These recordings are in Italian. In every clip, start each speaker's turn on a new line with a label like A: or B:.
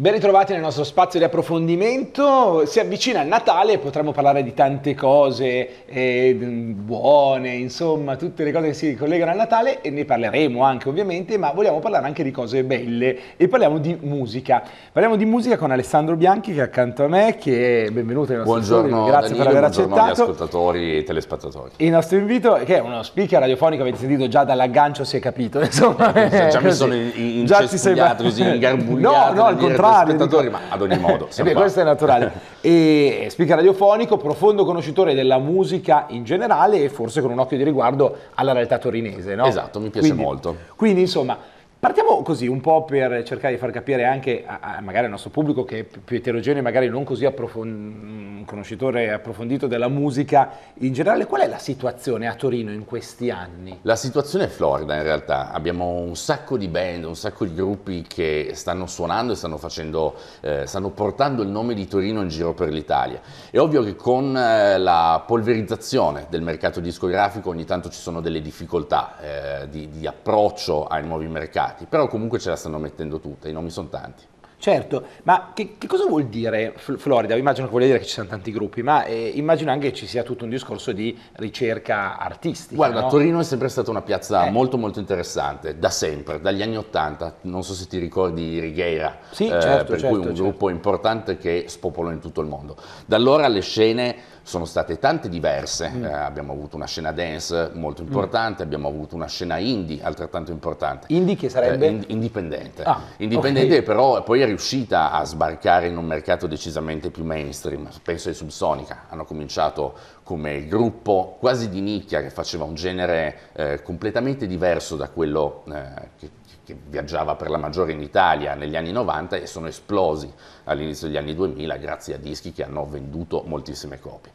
A: Ben ritrovati nel nostro spazio di approfondimento, si avvicina il Natale e potremo parlare di tante cose eh, buone, insomma tutte le cose che si collegano al Natale e ne parleremo anche ovviamente, ma vogliamo parlare anche di cose belle e parliamo di musica. Parliamo di musica con Alessandro Bianchi che è accanto a me, che è benvenuto nel nostro
B: buongiorno,
A: studio, grazie
B: Danilo,
A: per aver
B: buongiorno
A: accettato.
B: ascoltatori e telespettatori.
A: Il nostro invito, che è uno speaker radiofonico, avete sentito già dall'aggancio, si è capito, insomma.
B: Già mi
A: così.
B: sono in-
A: Già ti sei-
B: incespugliato così, ingarbugliato
A: No, no, al
B: dire telespettatori,
A: dico-
B: ma ad ogni modo,
A: Eh beh, questo è naturale. E speaker radiofonico, profondo conoscitore della musica in generale e forse con un occhio di riguardo alla realtà torinese, no?
B: Esatto, mi piace
A: Quindi-
B: molto.
A: Quindi, insomma, partiamo così un po' per cercare di far capire anche a, a- magari al nostro pubblico che è più eterogeneo, magari non così approfon- un conoscitore approfondito della musica in generale, qual è la situazione a Torino in questi anni?
B: La situazione è florida in realtà, abbiamo un sacco di band, un sacco di gruppi che stanno suonando e stanno, facendo, eh, stanno portando il nome di Torino in giro per l'Italia. È ovvio che con eh, la polverizzazione del mercato discografico ogni tanto ci sono delle difficoltà eh, di, di approccio ai nuovi mercati, però comunque ce la stanno mettendo tutte, i nomi sono tanti.
A: Certo, ma che, che cosa vuol dire Fl- Florida? Immagino che voglia dire che ci siano tanti gruppi, ma eh, immagino anche che ci sia tutto un discorso di ricerca artistica.
B: Guarda,
A: no?
B: Torino è sempre stata una piazza
A: Eh.
B: molto molto interessante, da sempre, dagli anni Ottanta, non so se ti ricordi Righeira,
A: Sì, certo,
B: per
A: certo,
B: cui un
A: certo.
B: gruppo importante che spopolò in tutto il mondo. Da allora le scene sono state tante diverse,
A: Mm.
B: Eh, abbiamo avuto una scena dance molto importante, abbiamo avuto una scena indie altrettanto importante.
A: Indie che sarebbe?
B: Eh, ind- indipendente.
A: Ah,
B: indipendente
A: ok.
B: però poi è riuscita a sbarcare in un mercato decisamente più mainstream. Penso ai Subsonica, hanno cominciato come gruppo quasi di nicchia che faceva un genere eh, completamente diverso da quello eh, che, che viaggiava per la maggiore in Italia negli anni 90 e sono esplosi all'inizio degli anni 2000 grazie a dischi che hanno venduto moltissime copie.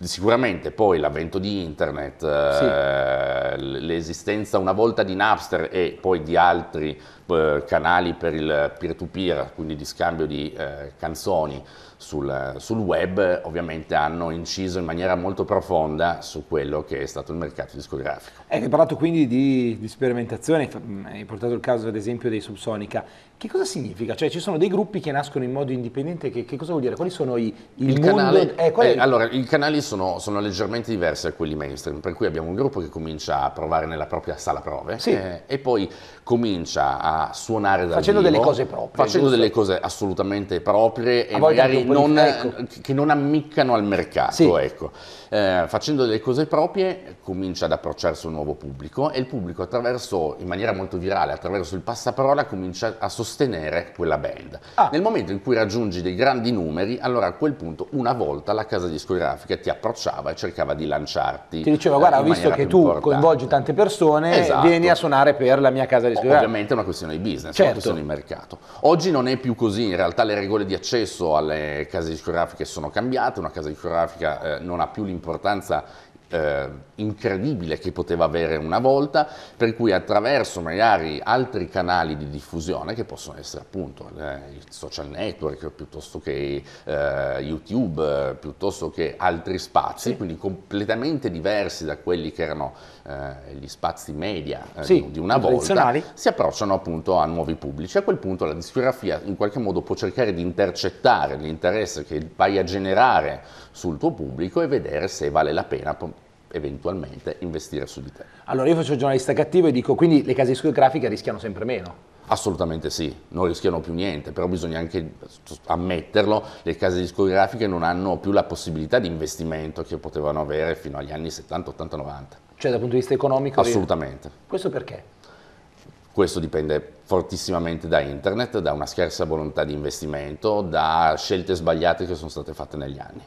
B: Sicuramente poi l'avvento di internet, eh, l- l'esistenza una volta di Napster e poi di altri eh, canali per il peer-to-peer, quindi di scambio di eh, canzoni sul, sul web, ovviamente hanno inciso in maniera molto profonda su quello che è stato il mercato discografico.
A: Eh, hai parlato quindi di, di sperimentazione, mh, hai portato il caso ad esempio dei Subsonica. Che cosa significa? Cioè ci sono dei gruppi che nascono in modo indipendente, che, che cosa vuol dire? Quali sono i, il,
B: Il
A: mondo-
B: canale,
A: eh,
B: eh, allora, i canali sono, sono leggermente diversi da quelli mainstream, per cui abbiamo un gruppo che comincia a provare nella propria sala prove
A: Sì.
B: eh, e poi comincia a suonare dal
A: Facendo
B: vivo,
A: delle cose proprie,
B: facendo
A: giusto?
B: delle cose assolutamente proprie e
A: A
B: magari non, che non ammiccano al mercato.
A: Sì.
B: Ecco. Eh, facendo delle cose proprie comincia ad approcciarsi un nuovo pubblico e il pubblico attraverso, in maniera molto virale, attraverso il passaparola comincia a sostenere quella band.
A: Ah.
B: Nel momento in cui raggiungi dei grandi numeri, allora a quel punto una volta la casa discografica ti approcciava e cercava di lanciarti.
A: Ti diceva, guarda, ho visto che tu
B: importante."
A: coinvolgi tante persone,
B: Esatto.
A: vieni a suonare per la mia casa di scuola.
B: Ovviamente è una questione di business, è
A: Certo.
B: questione di mercato. Oggi non è più così, in realtà le regole di accesso alle case discografiche sono cambiate, una casa discografica eh, non ha più l'importanza eh, incredibile che poteva avere una volta, per cui attraverso magari altri canali di diffusione, che possono essere appunto eh, i social network, piuttosto che eh, YouTube, piuttosto che altri spazi, quindi completamente diversi da quelli che erano eh, gli spazi media eh,
A: Sì,
B: di una volta, si approcciano appunto a nuovi pubblici. A quel punto la discografia in qualche modo può cercare di intercettare l'interesse che vai a generare sul tuo pubblico e vedere se vale la pena eventualmente investire su di te.
A: Allora io faccio il giornalista cattivo e dico, quindi le case discografiche rischiano sempre meno.
B: Assolutamente sì, non rischiano più niente, però bisogna anche ammetterlo, le case discografiche non hanno più la possibilità di investimento che potevano avere fino agli anni 70, 80, 90.
A: Cioè dal punto di vista economico.
B: Assolutamente.
A: Questo perché?
B: Questo dipende fortissimamente da internet, da una scarsa volontà di investimento, da scelte sbagliate che sono state fatte negli anni.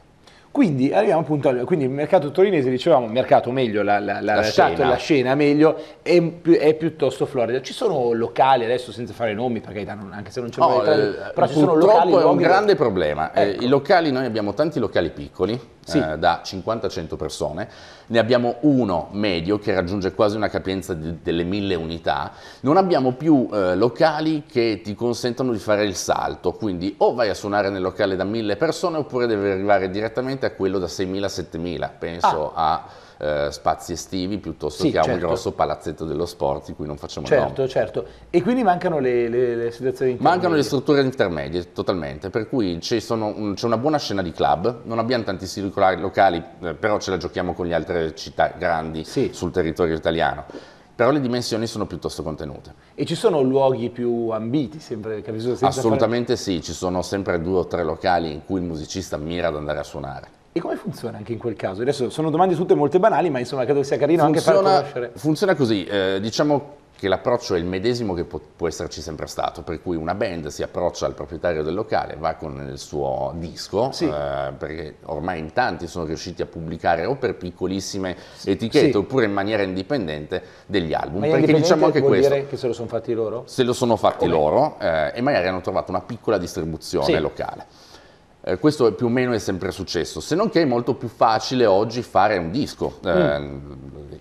A: Quindi arriviamo appunto al quindi il mercato torinese, dicevamo, mercato meglio, la, la, la,
B: La scena.
A: la scena meglio, è, è piuttosto florida. Ci sono locali, adesso senza fare nomi, perché anche se non c'è
B: No, eh,
A: però ci sono
B: purtroppo
A: locali,
B: è un grande problema. Eh,
A: Ecco.
B: I locali, noi abbiamo tanti locali piccoli,
A: Sì.
B: eh, da 50-100 persone, ne abbiamo uno medio che raggiunge quasi una capienza di- delle mille unità, non abbiamo più eh, locali che ti consentono di fare il salto, quindi o vai a suonare nel locale da mille persone oppure devi arrivare direttamente a quello da 6.000-7.000, penso ah. a eh, spazi estivi piuttosto
A: sì,
B: che a
A: certo.
B: un grosso palazzetto dello sport in cui non facciamo
A: certo,
B: nome.
A: Certo, E quindi mancano le, le, le situazioni intermedie?
B: Mancano le strutture intermedie, totalmente, per cui c'è una buona scena di club, non abbiamo tantissimi locali, eh, però ce la giochiamo con le altre città grandi sì. sul territorio italiano però le dimensioni sono piuttosto contenute.
A: E ci sono luoghi più ambiti, sempre,
B: Assolutamente fare... sì, ci sono sempre due o tre locali in cui il musicista mira ad andare a suonare.
A: E come funziona anche in quel caso? Adesso sono domande tutte molto banali, ma insomma credo sia carino funziona, anche per conoscere.
B: Funziona così, eh, diciamo che l'approccio è il medesimo che può, può, esserci sempre stato, per cui una band si approccia al proprietario del locale, va con il suo disco, sì. eh, perché ormai in tanti sono riusciti a pubblicare o per piccolissime etichette sì. oppure in maniera indipendente degli album.
A: Ma
B: perché
A: diciamo anche vuol questo. dire che se lo sono fatti loro?
B: Se lo sono fatti Come? loro eh, e magari hanno trovato una piccola distribuzione sì. locale. Eh, questo più o meno è sempre successo, se non che è molto più facile oggi fare un disco. Eh, mm.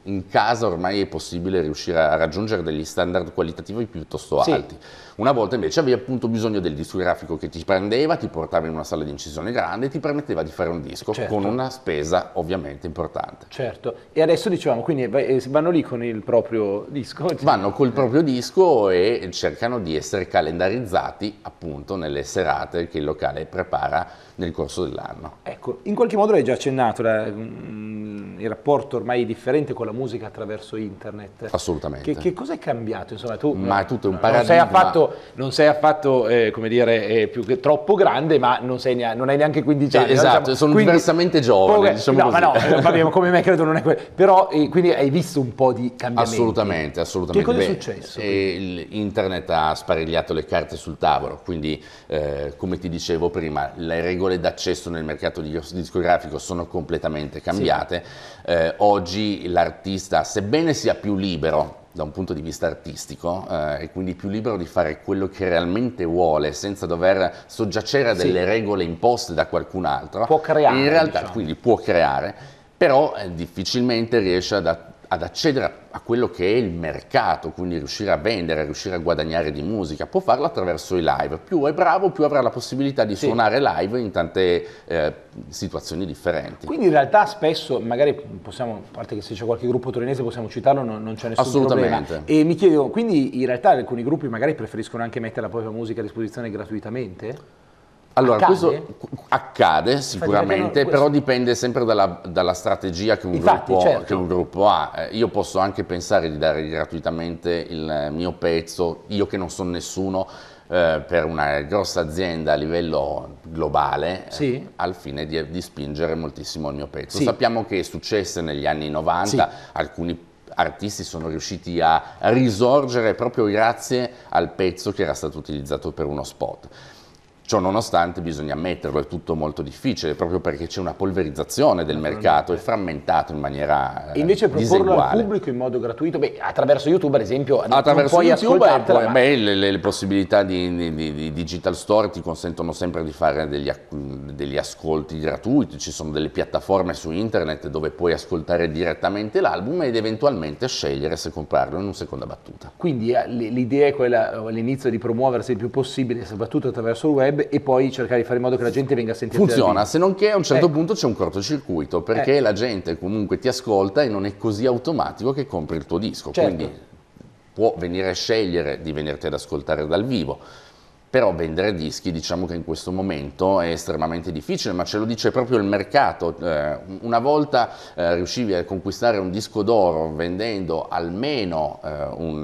B: in casa ormai è possibile riuscire a raggiungere degli standard qualitativi piuttosto sì. alti. Una volta invece avevi appunto bisogno del discografico che ti prendeva, ti portava in una sala di incisione grande e ti permetteva di fare un disco certo. con una spesa ovviamente importante.
A: Certo, e adesso dicevamo, quindi eh, vanno lì con il proprio disco?
B: Vanno col proprio disco e cercano di essere calendarizzati appunto nelle serate che il locale prepara nel corso dell'anno.
A: Ecco, in qualche modo l'hai già accennato, la, mm, il rapporto ormai differente con la musica attraverso internet.
B: Assolutamente.
A: Che, che cosa è cambiato? Insomma, tu,
B: Ma è tutto un paradigma.
A: Non sei affatto, non sei affatto eh, come dire, eh, più che troppo grande, ma non, sei neanche, non hai neanche 15 anni.
B: Eh, esatto, diciamo, sono quindi, diversamente giovane,
A: poche,
B: diciamo
A: no,
B: così.
A: ma no, eh, come me credo non è quello. Però, eh, quindi hai visto un po' di cambiamenti.
B: Assolutamente, assolutamente.
A: Che cosa Beh, è successo?
B: internet ha sparigliato le carte sul tavolo, quindi eh, come ti dicevo prima, le regole d'accesso nel mercato discografico sono completamente cambiate. Sì. Eh, oggi l'artista, sebbene sia più libero da un punto di vista artistico eh, e quindi più libero di fare quello che realmente vuole senza dover soggiacere a delle sì. regole imposte da qualcun altro,
A: può creare,
B: in realtà
A: diciamo.
B: quindi può creare, però eh, difficilmente riesce ad ad accedere a quello che è il mercato, quindi riuscire a vendere, riuscire a guadagnare di musica, può farlo attraverso i live. Più è bravo, più avrà la possibilità di sì. suonare live in tante eh, situazioni differenti.
A: Quindi in realtà spesso, magari possiamo, a parte che se c'è qualche gruppo torinese possiamo citarlo, non, non c'è nessun
B: Assolutamente.
A: problema. E mi chiedo, quindi in realtà alcuni gruppi magari preferiscono anche mettere la propria musica a disposizione gratuitamente?
B: Allora,
A: accade?
B: questo accade sicuramente, però dipende sempre dalla, dalla strategia che un,
A: Infatti,
B: gruppo,
A: certo.
B: che un, gruppo, ha. Eh, io posso anche pensare di dare gratuitamente il mio pezzo, io che non sono nessuno, eh, per una grossa azienda a livello globale eh, sì. eh, al fine di, di, spingere moltissimo il mio pezzo. Sì. Sappiamo che è successo negli anni 90, sì. alcuni artisti sono riusciti a risorgere proprio grazie al pezzo che era stato utilizzato per uno spot. Ciò nonostante bisogna ammetterlo, è tutto molto difficile, proprio perché c'è una polverizzazione del mercato, è frammentato in maniera
A: E invece proporlo
B: diseguale.
A: al pubblico in modo gratuito, beh, attraverso YouTube ad esempio,
B: attraverso YouTube e poi,
A: ma...
B: beh, le, le, possibilità di, di, di, digital store ti consentono sempre di fare degli, degli ascolti gratuiti, ci sono delle piattaforme su internet dove puoi ascoltare direttamente l'album ed eventualmente scegliere se comprarlo in una seconda battuta.
A: Quindi eh, l'idea è quella all'inizio di promuoversi il più possibile, soprattutto attraverso il web, web e poi cercare di fare in modo che la gente venga a sentire.
B: Funziona, se non che a un certo eh. punto c'è un cortocircuito, perché eh. la gente comunque ti ascolta e non è così automatico che compri il tuo disco,
A: certo.
B: quindi può venire a scegliere di venirti ad ascoltare dal vivo però vendere dischi diciamo che in questo momento è estremamente difficile, ma ce lo dice proprio il mercato. Eh, una volta eh, riuscivi a conquistare un disco d'oro vendendo almeno eh, un,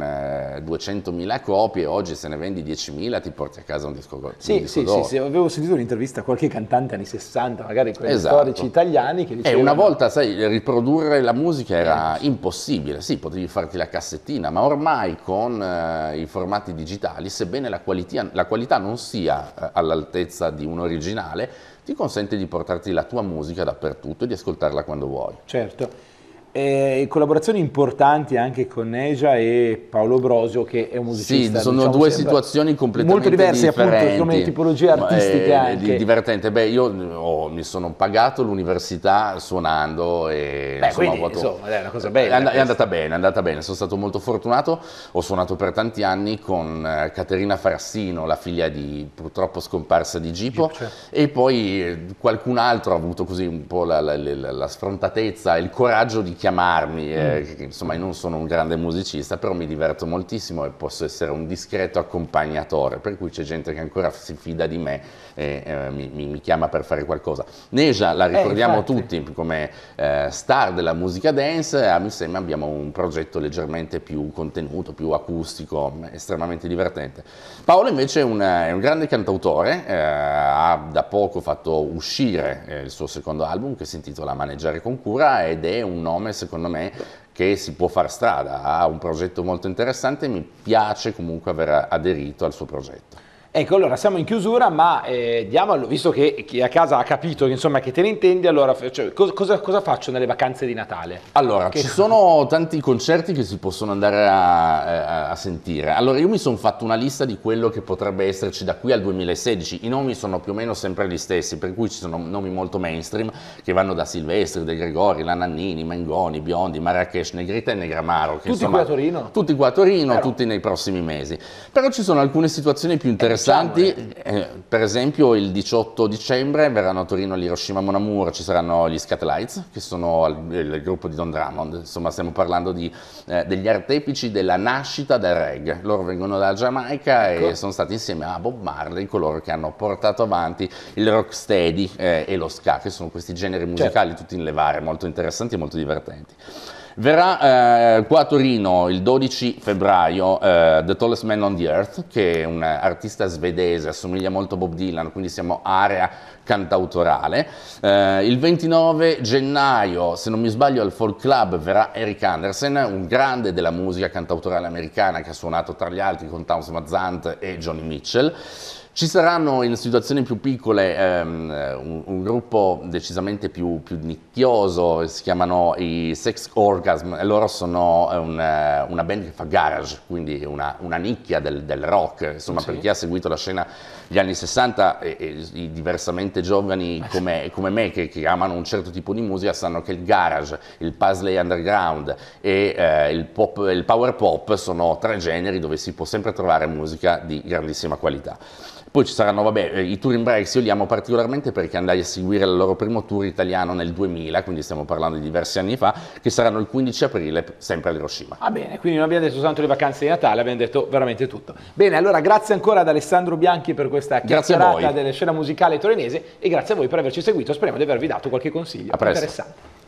B: 200.000 eh, copie, oggi se ne vendi 10.000 ti porti a casa un disco, un
A: sì,
B: disco
A: sì,
B: d'oro.
A: Sì, sì, avevo sentito un'intervista a qualche cantante anni 60, magari quelli esatto. storici italiani che dicevano...
B: E una volta, sai, riprodurre la musica era impossibile, sì, potevi farti la cassettina, ma ormai con eh, i formati digitali, sebbene la qualità, la qualità non sia eh, all'altezza di un originale, ti consente di portarti la tua musica dappertutto e di ascoltarla quando vuoi.
A: Certo. Eh, collaborazioni importanti anche con Neja e Paolo Brosio che è un musicista.
B: Sì, sono diciamo, due situazioni completamente
A: molto diverse
B: differenti.
A: appunto come tipologie artistiche
B: eh,
A: anche.
B: Divertente, beh io oh, mi sono pagato l'università suonando e
A: beh, insomma, quindi, avuto... insomma, è una cosa bella.
B: È, and- è, andata bene, è andata bene, sono stato molto fortunato, ho suonato per tanti anni con eh, Caterina Farassino, la figlia di purtroppo scomparsa di Gipo Gip, certo. e poi eh, qualcun altro ha avuto così un po' la, la, la, la sfrontatezza, il coraggio di chiamarmi, eh, mm. insomma non sono un grande musicista, però mi diverto moltissimo e posso essere un discreto accompagnatore, per cui c'è gente che ancora si fida di me e eh, mi, mi, chiama per fare qualcosa. Neja la eh, ricordiamo eh, tutti come eh, star della musica dance, a Missem abbiamo un progetto leggermente più contenuto, più acustico, estremamente divertente. Paolo invece è un, è un grande cantautore, eh, ha da poco fatto uscire il suo secondo album che si intitola Maneggiare con cura ed è un nome secondo me che si può fare strada, ha un progetto molto interessante e mi piace comunque aver aderito al suo progetto.
A: Ecco, allora siamo in chiusura, ma eh, diamo, visto che chi a casa ha capito che, insomma, che te ne intendi, allora cioè, cosa, cosa, faccio nelle vacanze di Natale?
B: Allora, che... ci sono tanti concerti che si possono andare a, a, a sentire. Allora, io mi sono fatto una lista di quello che potrebbe esserci da qui al 2016. I nomi sono più o meno sempre gli stessi, per cui ci sono nomi molto mainstream che vanno da Silvestri, De Gregori, Lanannini, Mengoni, Biondi, Marrakesh, Negrita e Negramaro.
A: Che, tutti insomma, qui a Torino?
B: Tutti qua a Torino, Però... tutti nei prossimi mesi. Però ci sono alcune situazioni più interessanti interessanti, eh, per esempio il 18 dicembre verranno a Torino l'Hiroshima Mon ci saranno gli Scatlights, che sono il, il, gruppo di Don Drummond, insomma stiamo parlando di, eh, degli artefici della nascita del reggae, loro vengono dalla Giamaica ecco. e sono stati insieme a Bob Marley coloro che hanno portato avanti il rocksteady eh, e lo ska, che sono questi generi musicali certo. tutti in levare, molto interessanti e molto divertenti. Verrà eh, qua a Torino il 12 febbraio eh, The Tallest Man on the Earth, che è un artista svedese, assomiglia molto a Bob Dylan, quindi siamo area cantautorale. Eh, il 29 gennaio, se non mi sbaglio, al Folk Club verrà Eric Anderson, un grande della musica cantautorale americana che ha suonato tra gli altri con Towns Mazant e Johnny Mitchell. Ci saranno in situazioni più piccole ehm, un, un, gruppo decisamente più, più, nicchioso, si chiamano i Sex Orgasm e loro sono una, una band che fa garage, quindi una, una nicchia del, del, rock, insomma sì. per chi ha seguito la scena degli anni 60 e, e i diversamente giovani eh come, come me che, che, amano un certo tipo di musica sanno che il garage, il puzzle underground e eh, il, pop, il power pop sono tre generi dove si può sempre trovare musica di grandissima qualità. Poi ci saranno, vabbè, eh, i tour in Breaks, io li amo particolarmente perché andai a seguire il loro primo tour italiano nel 2000, quindi stiamo parlando di diversi anni fa, che saranno il 15 aprile sempre all'Hiroshima.
A: Ah bene, quindi non abbiamo detto soltanto le vacanze di Natale, abbiamo detto veramente tutto. Bene, allora grazie ancora ad Alessandro Bianchi per questa chiacchierata della scena musicale torinese e grazie a voi per averci seguito, speriamo di avervi dato qualche consiglio interessante.